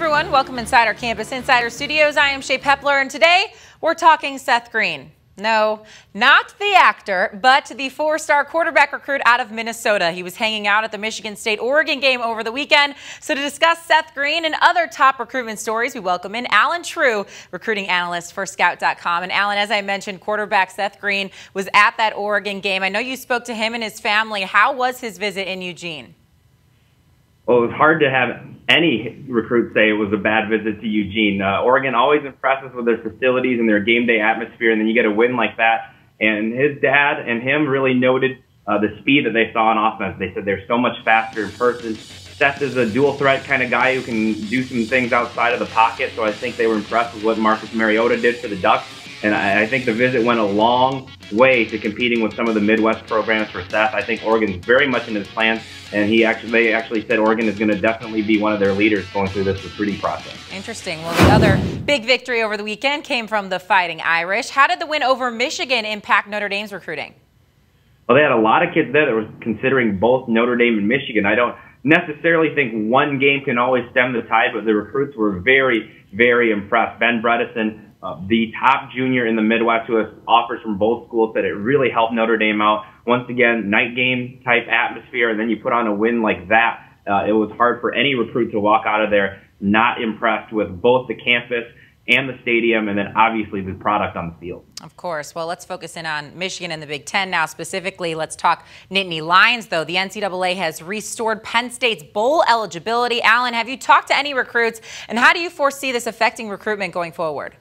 everyone. Welcome inside our Campus Insider Studios. I am Shae Peppler, and today we're talking Seth Green. No, not the actor, but the four star quarterback recruit out of Minnesota. He was hanging out at the Michigan State Oregon game over the weekend. So, to discuss Seth Green and other top recruitment stories, we welcome in Allen Trieu, recruiting analyst for Scout.com. And Allen, as I mentioned, quarterback Seth Green was at that Oregon game. I know you spoke to him and his family. How was his visit in Eugene? Well, it was hard to have any recruit say it was a bad visit to Eugene. Uh, Oregon always impresses with their facilities and their game day atmosphere, and then you get a win like that. And his dad and him really noted uh, the speed that they saw on offense. They said they're so much faster in person. Seth is a dual threat kind of guy who can do some things outside of the pocket, so I think they were impressed with what Marcus Mariota did for the Ducks. And I, I think the visit went a long way to competing with some of the Midwest programs for Seth. I think Oregon's very much in his plans, and he actually they actually said Oregon is going to definitely be one of their leaders going through this recruiting process. Interesting. Well, the other big victory over the weekend came from the Fighting Irish. How did the win over Michigan impact Notre Dame's recruiting? Well, they had a lot of kids there that were considering both Notre Dame and Michigan. I don't necessarily think one game can always stem the tide, but the recruits were very, very impressed. Ben Bredeson, uh, the top junior in the Midwest who has offers from both schools said it really helped Notre Dame out. Once again, night game type atmosphere, and then you put on a win like that. Uh, it was hard for any recruit to walk out of there not impressed with both the campus and the stadium, and then obviously the product on the field. Of course. Well, let's focus in on Michigan and the Big Ten now. Specifically, let's talk Nittany Lions, though. The NCAA has restored Penn State's bowl eligibility. Allen, have you talked to any recruits, and how do you foresee this affecting recruitment going forward?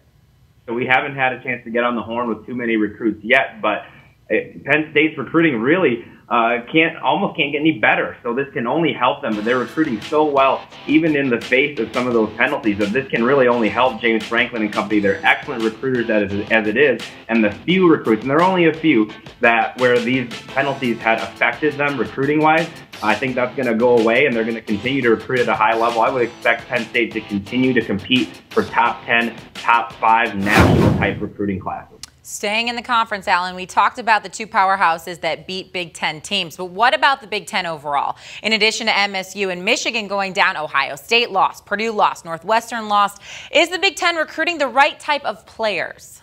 So we haven't had a chance to get on the horn with too many recruits yet, but eh, Penn State's recruiting really uh, can't almost can't get any better. So this can only help them. But they're recruiting so well, even in the face of some of those penalties. That this can really only help James Franklin and company. They're excellent recruiters as, as it is, and the few recruits, and there are only a few that where these penalties had affected them recruiting wise. I think that's going to go away, and they're going to continue to recruit at a high level. I would expect Penn State to continue to compete for top 10, top five national type recruiting classes. Staying in the conference, Allen, we talked about the two powerhouses that beat Big Ten teams, but what about the Big Ten overall? In addition to MSU and Michigan going down, Ohio State lost, Purdue lost, Northwestern lost. Is the Big Ten recruiting the right type of players?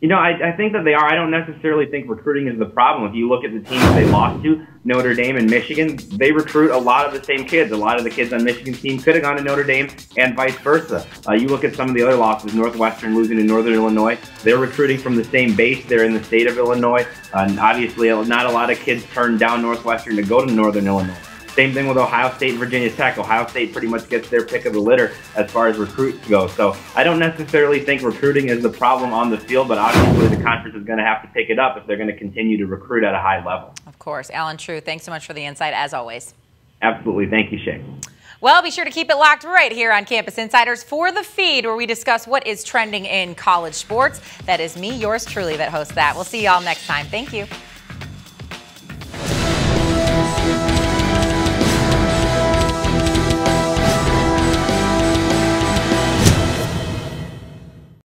You know, I, I think that they are. I don't necessarily think recruiting is the problem. If you look at the teams they lost to, Notre Dame and Michigan, they recruit a lot of the same kids. A lot of the kids on Michigan's team could have gone to Notre Dame and vice versa. Uh, you look at some of the other losses, Northwestern losing to Northern Illinois, they're recruiting from the same base. They're in the state of Illinois. Uh, and obviously, not a lot of kids turned down Northwestern to go to Northern Illinois. Same thing with Ohio State and Virginia Tech. Ohio State pretty much gets their pick of the litter as far as recruits go. So I don't necessarily think recruiting is the problem on the field, but obviously the conference is going to have to pick it up if they're going to continue to recruit at a high level. Of course. Allen Trieu, thanks so much for the insight as always. Absolutely. Thank you, Shae. Well, be sure to keep it locked right here on Campus Insiders for the feed where we discuss what is trending in college sports. That is me, yours truly, that hosts that. We'll see y'all next time. Thank you.